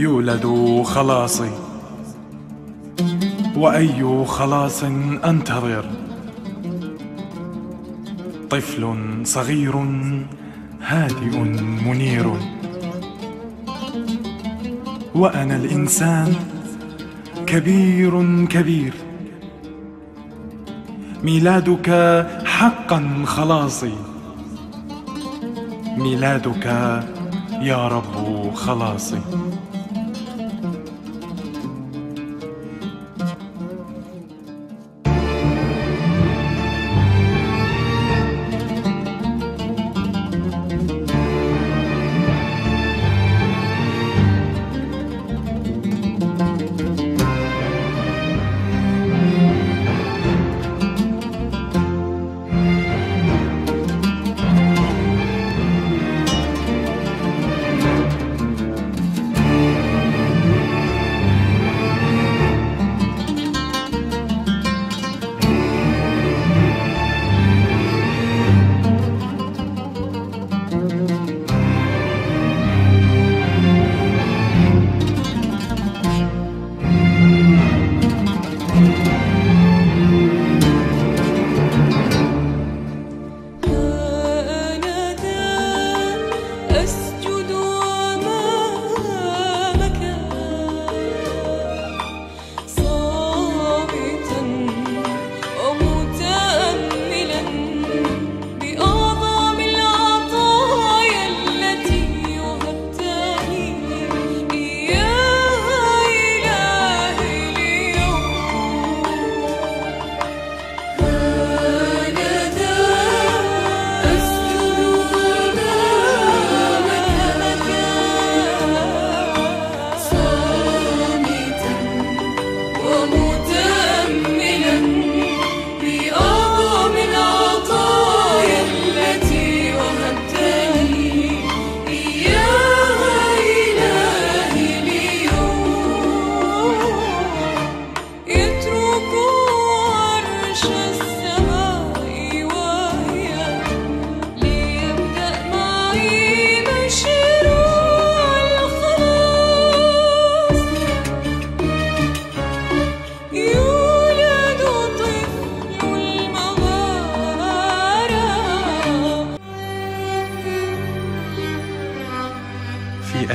يولد خلاصي. وأي خلاص أنتظر؟ طفل صغير هادئ منير. وأنا الإنسان كبير كبير. ميلادك حقا خلاصي. ميلادك يا رب خلاصي.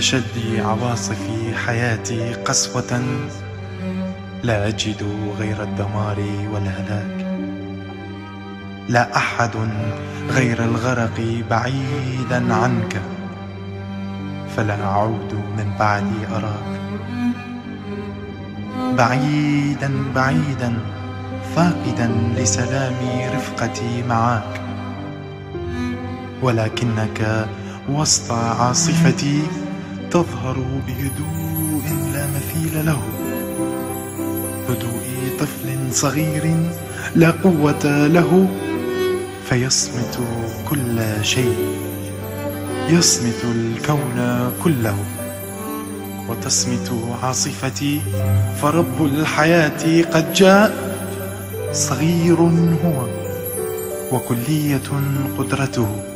أشد عواصف حياتي قسوة لا أجد غير الدمار والهلاك. لا أحد غير الغرق بعيدا عنك فلا أعود من بعدي أراك. بعيدا بعيدا فاقدا لسلام رفقتي معاك. ولكنك وسط عاصفتي تظهر بهدوء لا مثيل له. هدوء طفل صغير لا قوة له فيصمت كل شيء. يصمت الكون كله وتصمت عاصفتي فرب الحياة قد جاء. صغير هو وكلية قدرته.